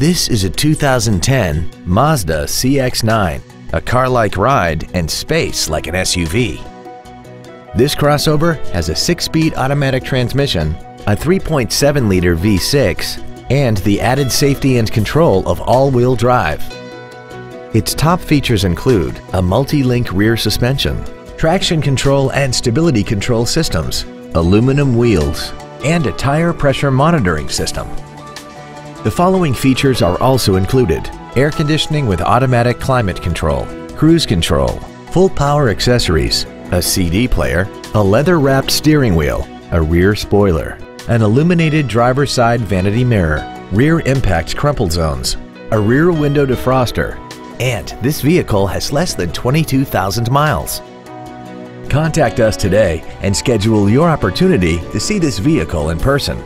This is a 2010 Mazda CX-9, a car-like ride and space like an SUV. This crossover has a 6-speed automatic transmission, a 3.7-liter V6, and the added safety and control of all-wheel drive. Its top features include a multi-link rear suspension, traction control and stability control systems, aluminum wheels, and a tire pressure monitoring system. The following features are also included. Air conditioning with automatic climate control, cruise control, full power accessories, a CD player, a leather-wrapped steering wheel, a rear spoiler, an illuminated driver's side vanity mirror, rear impact crumple zones, a rear window defroster, and this vehicle has less than 22,000 miles. Contact us today and schedule your opportunity to see this vehicle in person.